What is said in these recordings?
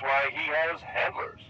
why he has handlers.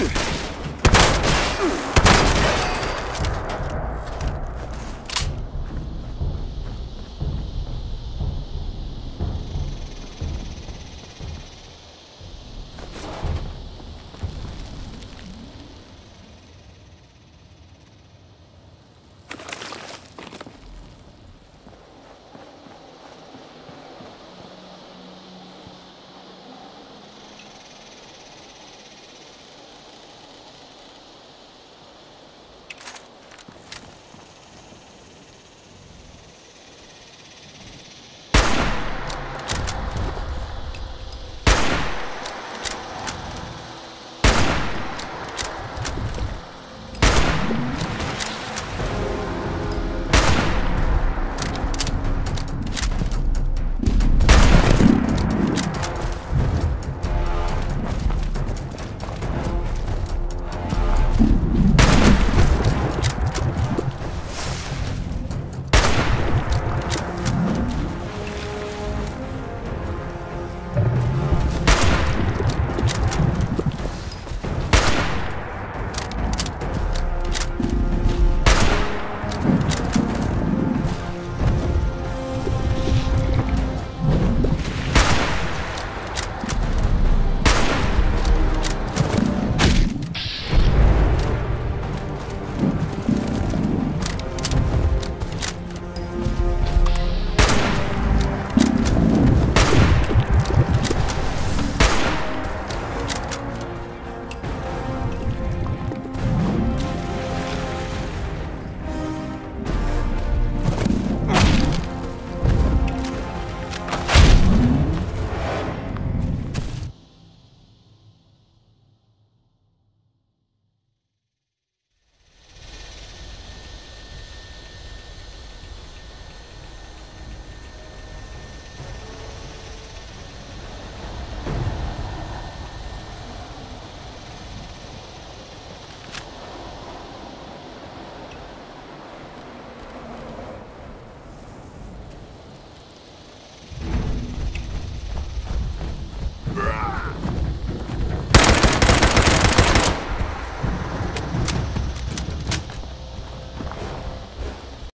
Ugh.